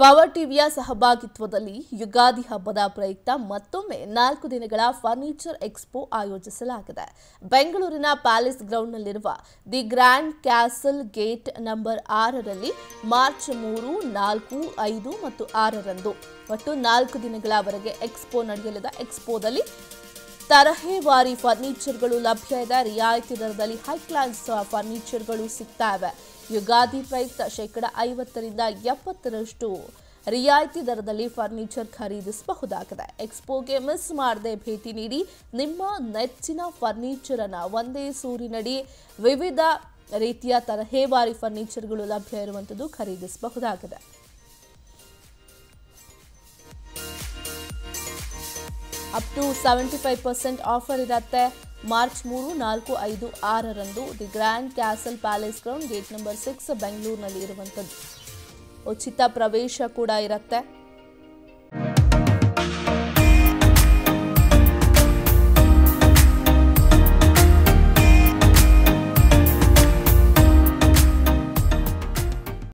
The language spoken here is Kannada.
ಪವರ್ ಟಿವಿಯ ಸಹಭಾಗಿತ್ವದಲ್ಲಿ ಯುಗಾದಿ ಹಬ್ಬದ ಪ್ರಯುಕ್ತ ಮತ್ತೊಮ್ಮೆ ನಾಲ್ಕು ದಿನಗಳ ಫರ್ನಿಚರ್ ಎಕ್ಸ್ಪೋ ಆಯೋಜಿಸಲಾಗಿದೆ. ಬೆಂಗಳೂರಿನ palace ಗ್ರೌಂಡ್ನಲ್ಲಿರುವ the grand castle gate number ಆರರಲ್ಲಿ ಮಾರ್ಚ್ ಮೂರು, ನಾಲ್ಕು, ಐದು ಮತ್ತು ಆರರಂದು ಒಟ್ಟು ನಾಲ್ಕು ದಿನಗಳವರೆಗೆ ಎಕ್ಸ್ಪೋ ನಡೆಯಲಿದೆ. ಎಕ್ಸ್ಪೋದಲ್ಲಿ ತರಹೇವಾರಿ ಫರ್ನಿಚರ್ಗಳು ಲಭ್ಯ ಇದೆ. ರಿಯಾಯಿತಿ ದರದಲ್ಲಿ ಹೈ ಕ್ಲಾಸ್ ಫರ್ನಿಚರ್ಗಳು ಸಿಗ್ತಾ ಇವೆ ಯುಗಾದಿ ಪ್ರಯುಕ್ತ ಶೇಕಡ ಐವತ್ತರಿಂದ ಎಪ್ಪತ್ತರಷ್ಟು ರಿಯಾಯಿತಿ ದರದಲ್ಲಿ ಫರ್ನಿಚರ್ ಖರೀದಿಸಬಹುದಾಗಿದೆ. ಎಕ್ಸ್ಪೋಗೆ ಮಿಸ್ ಮಾಡದೆ ಭೇಟಿ ನೀಡಿ ನಿಮ್ಮ ನೆಚ್ಚಿನ ಫರ್ನಿಚರ್ ಅನ್ನ ಒಂದೇ ಸೂರಿನಡಿ ವಿವಿಧ ರೀತಿಯ ತರಹೇವಾರಿ ಫರ್ನಿಚರ್ಗಳು ಲಭ್ಯ ಇರುವಂಥದ್ದು ಖರೀದಿಸಬಹುದಾಗಿದೆ. Up to seventy five percent offer ಇರುತ್ತೆ. ಮಾರ್ಚ್ ಮೂರು, ನಾಲ್ಕು, ಐದು, ಆರರಂದು the grand castle palace ground gate number six ಬೆಂಗಳೂರಿನಲ್ಲಿ ಇರುವಂಥದ್ದು. ಉಚಿತ ಪ್ರವೇಶ ಕೂಡ ಇರುತ್ತೆ.